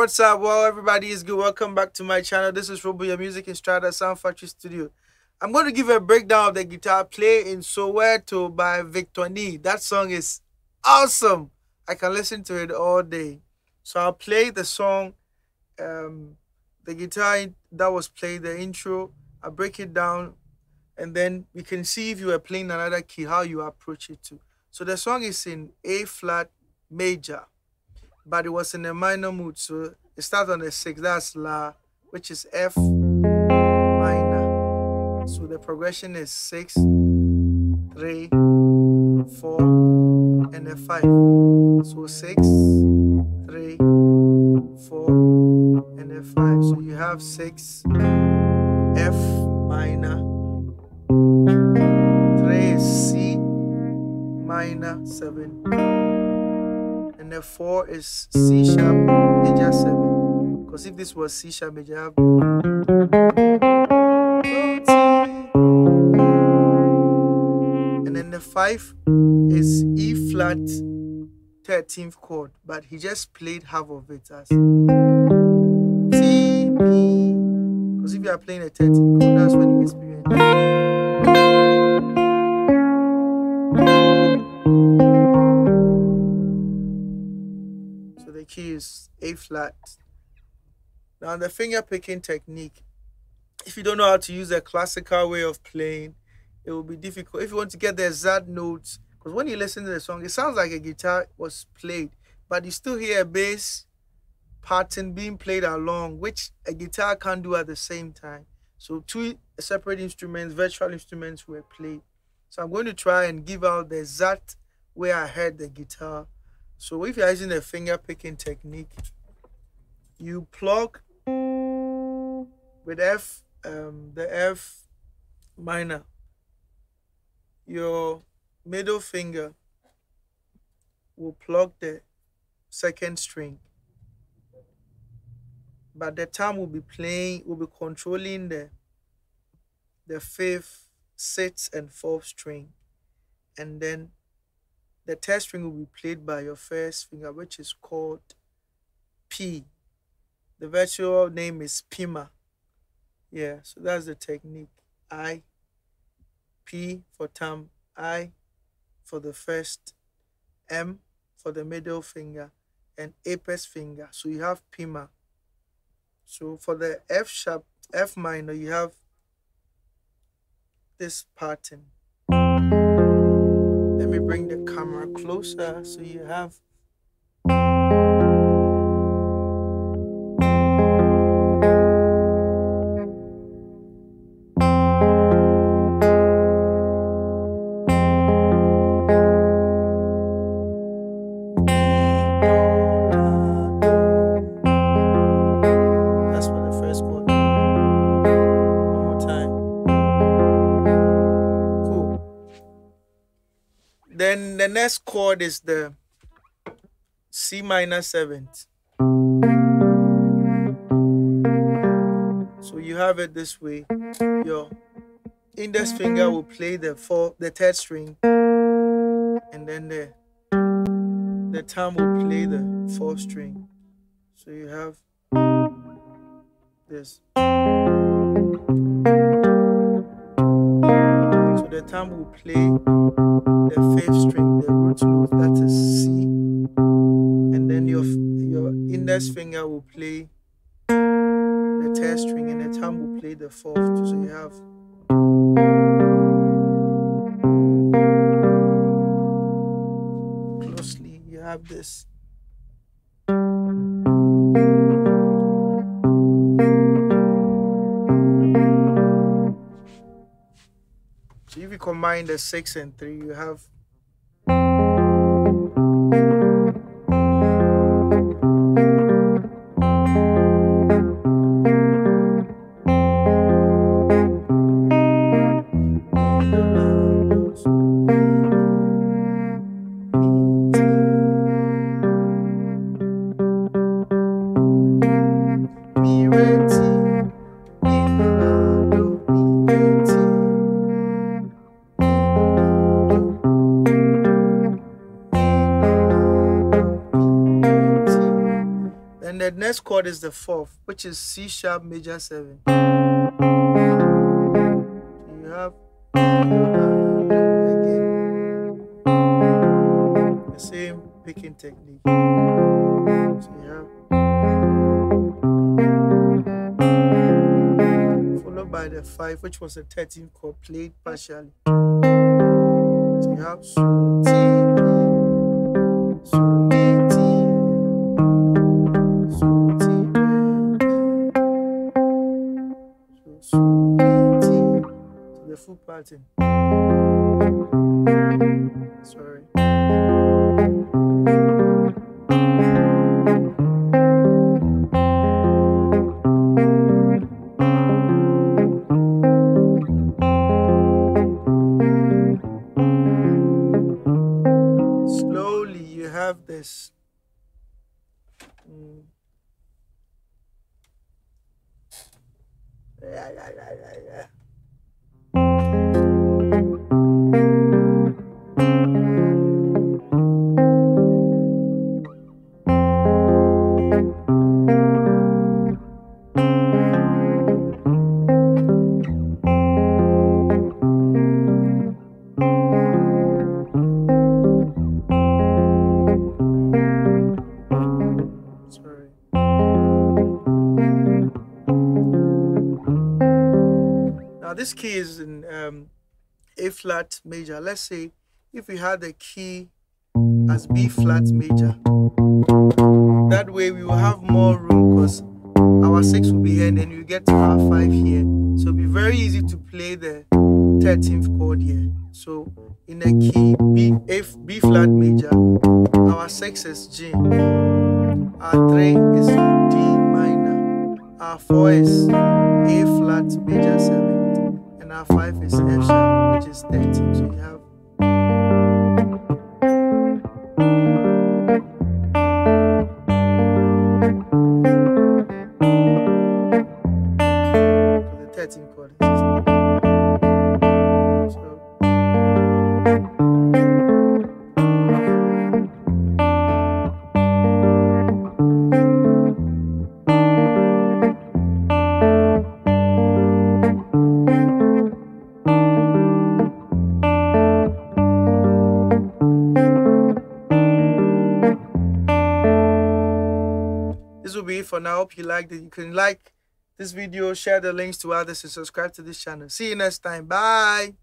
What's up? Well, everybody is good. Welcome back to my channel. This is Robo, your music in Strata Sawnd Factory Studio. I'm going to give a breakdown of the guitar play in Soweto by Victony. That song is awesome. I can listen to it all day. So I'll play the song, um, the guitar that was played, the intro. I'll break it down, and then we can see if you are playing another key, how you approach it too. So the song is in A flat major but it was in a minor mood. So it starts on the sixth, that's La, which is F minor. So the progression is six, three, four, and a five. So six, three, four, and a five. So you have six, F minor, three is C minor, seven and the four is C sharp major seven. Because if this was C sharp major, have and then the five is E flat 13th chord, but he just played half of it as C B. Because if you are playing a 13th chord, that's when you experience. Flat. Now the finger picking technique, if you don't know how to use a classical way of playing, it will be difficult. If you want to get the exact notes, because when you listen to the song, it sounds like a guitar was played, but you still hear a bass pattern being played along, which a guitar can do at the same time. So two separate instruments, virtual instruments were played. So I'm going to try and give out the exact way I heard the guitar so if you're using the finger picking technique, you plug with F, um, the F minor, your middle finger will plug the second string. But the thumb will be playing, will be controlling the the fifth, sixth, and fourth string. And then the third string will be played by your first finger, which is called P. The virtual name is Pima. Yeah, so that's the technique. I, P for thumb, I for the first, M for the middle finger, and apex finger. So you have Pima. So for the F sharp, F minor, you have this pattern Let me bring the camera closer so you have the next chord is the C minor seventh. So you have it this way. Your index finger will play the four, the third string, and then the the thumb will play the fourth string. So you have this. So the thumb will play the fifth string, the root note, that is C. And then your, your index finger will play the third string and the thumb will play the fourth. So you have closely, you have this. Combine the 6 and 3, you have chord is the fourth, which is C sharp major seven. You have again the same picking technique. So you have followed by the five, which was a 13th chord played partially. So you have so so full pattern. Sorry. Slowly, you have this. This key is in um, A flat major. Let's say if we had the key as B flat major, that way we will have more room because our six will be here and then you get to our five here. So it'll be very easy to play the 13th chord here. So in the key B, F, B flat major, our six is G. Our three is D minor. Our four is A flat major seventh. And our five is F sharp, which is 13. So you have it for now. Hope you liked it. You can like this video, share the links to others, and subscribe to this channel. See you next time. Bye.